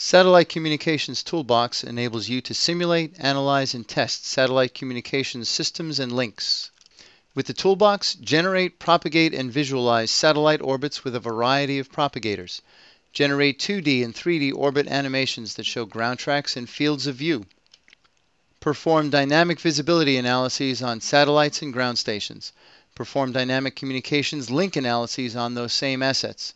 Satellite Communications Toolbox enables you to simulate, analyze, and test satellite communications systems and links. With the toolbox, generate, propagate, and visualize satellite orbits with a variety of propagators. Generate 2D and 3D orbit animations that show ground tracks and fields of view. Perform dynamic visibility analyses on satellites and ground stations. Perform dynamic communications link analyses on those same assets.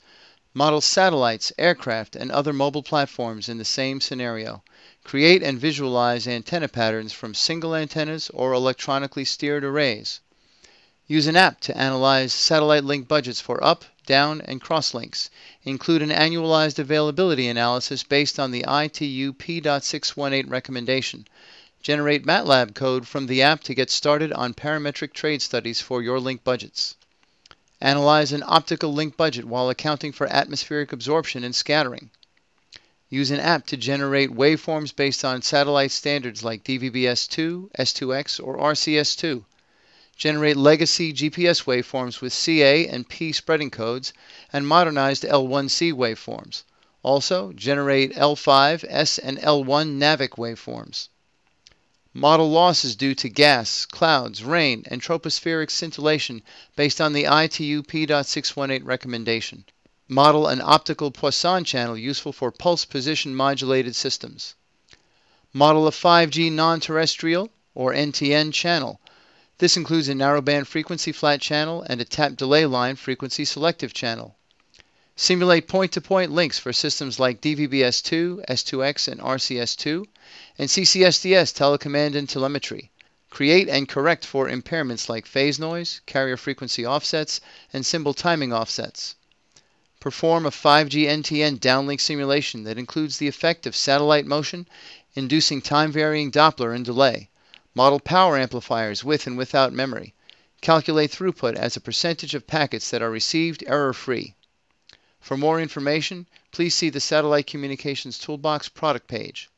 Model satellites, aircraft, and other mobile platforms in the same scenario. Create and visualize antenna patterns from single antennas or electronically steered arrays. Use an app to analyze satellite link budgets for up, down, and cross links. Include an annualized availability analysis based on the ITU P.618 recommendation. Generate MATLAB code from the app to get started on parametric trade studies for your link budgets. Analyze an optical link budget while accounting for atmospheric absorption and scattering. Use an app to generate waveforms based on satellite standards like DVB-S2, S2X, or RCS2. Generate legacy GPS waveforms with CA and P spreading codes and modernized L1C waveforms. Also, generate L5, S, and L1 NAVIC waveforms. Model losses due to gas, clouds, rain, and tropospheric scintillation based on the ITU P.618 recommendation. Model an optical Poisson channel useful for pulse position modulated systems. Model a 5G non-terrestrial or NTN channel. This includes a narrowband frequency flat channel and a tap delay line frequency selective channel. Simulate point-to-point -point links for systems like DVB-S2, S2X, and RCS2 and CCSDS telecommand and telemetry. Create and correct for impairments like phase noise, carrier frequency offsets, and symbol timing offsets. Perform a 5G NTN downlink simulation that includes the effect of satellite motion, inducing time varying Doppler and delay. Model power amplifiers with and without memory. Calculate throughput as a percentage of packets that are received error free. For more information, please see the Satellite Communications Toolbox product page.